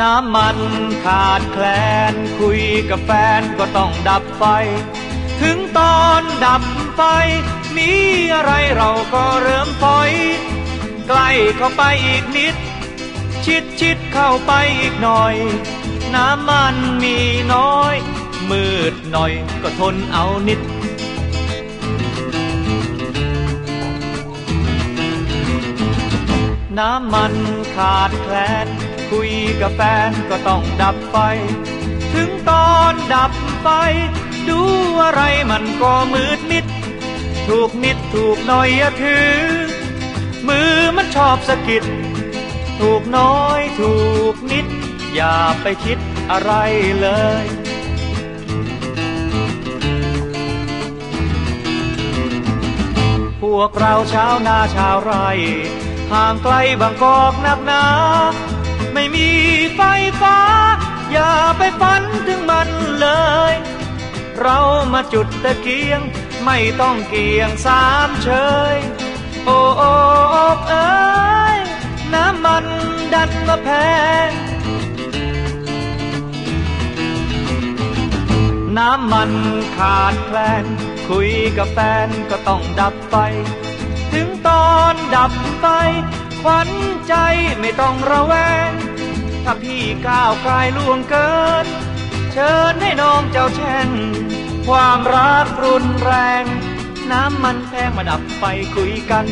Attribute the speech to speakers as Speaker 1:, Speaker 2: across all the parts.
Speaker 1: น้ำมันขาดแคลน คุยกับแฟนก็ต้องดับไฟ ถึงตอนดับไฟ มีอะไรเราก็เริ่มถอย ใกล้เข้าไปอีกนิด ชิดชิดเข้าไปอีกหน่อย น้ำมันมีน้อย มืดหน่อยก็ทนเอานิดน้ำมันขาดแคลน คุยกับแฟนก็ต้องดับไฟ ถึงตอนดับไฟ ดูอะไรมันก็มืดมิด ถูกนิดถูกหน่อยอย่าถือ มือมันชอบสะกิด ถูกน้อยถูกนิด อย่าไปคิดอะไรเลยพวกเราชาวนาชาวไร่ห่างไกลบางกอกนักหนา ไม่มีไฟฟ้า อย่าไปฝันถึงมันเลย เรามาจุดตะเกียง ไม่ต้องเกียงสามเชย โอ้โอ้โอบเอ้ยน้ำมันดันมาแพงน้ำมันขาดแคลน คุยกับแฟนก็ต้องดับไฟ ถึงตอนดับไฟ ขวัญใจไม่ต้องระแวง ถ้าพี่ก้าวกายล่วงเกิน เชิญให้น้องเจ้าแช่งความรักรุนแรง น้ำมันแพงมาดับไฟคุยกัน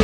Speaker 2: เ